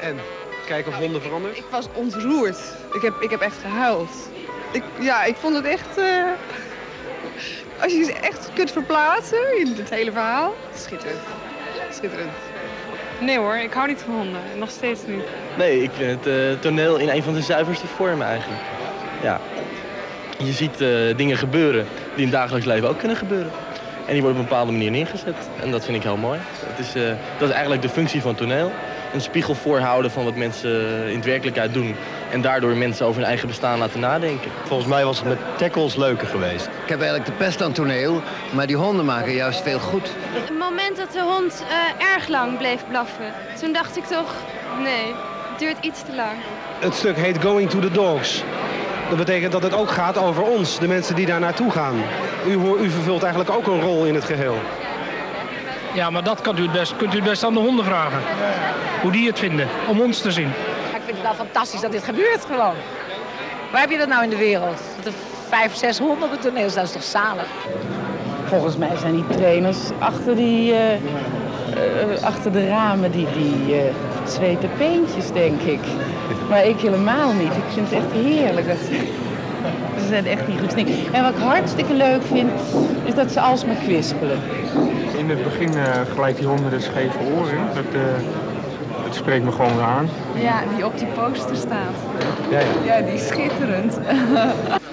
En? Kijken of honden veranderen? Ik was ontroerd. Ik heb, ik heb echt gehuild. Ik, ja, ik vond het echt... eh, als je ze echt kunt verplaatsen in het hele verhaal. Schitterend. Schitterend. Nee hoor, ik hou niet van honden. Nog steeds niet. Nee, ik vind het eh, toneel in een van de zuiverste vormen eigenlijk. Ja. Je ziet eh, dingen gebeuren die in het dagelijks leven ook kunnen gebeuren. En die worden op een bepaalde manier neergezet. En dat vind ik heel mooi. Dat is, eh, dat is eigenlijk de functie van toneel. Een spiegel voorhouden van wat mensen in het werkelijkheid doen. En daardoor mensen over hun eigen bestaan laten nadenken. Volgens mij was het met tackles leuker geweest. Ik heb eigenlijk de pest aan toneel, maar die honden maken juist veel goed. Het moment dat de hond eh, erg lang bleef blaffen, toen dacht ik toch, nee, het duurt iets te lang. Het stuk heet Going to the Dogs. Dat betekent dat het ook gaat over ons, de mensen die daar naartoe gaan. U, u vervult eigenlijk ook een rol in het geheel. Ja, maar dat kan u het best, kunt u het best aan de honden vragen. Hoe die het vinden, om ons te zien. Ik vind het wel fantastisch dat dit gebeurt gewoon. Waar heb je dat nou in de wereld? Dat er vijf, zes honden op het toneel staan, dat is toch zalig? Volgens mij zijn die trainers achter, die, eh, eh, achter de ramen die, die eh zweten peentjes, denk ik. Maar ik helemaal niet. Ik vind het echt heerlijk. Dat ze, ze zijn echt niet goed. En wat ik hartstikke leuk vind, is dat ze alsmaar kwispelen. In het begin uh, gelijk die honden de scheve oren. Dat, uh, dat spreekt me gewoon weer aan. Ja, die op die poster staat. Ja, ja. Ja, die is schitterend.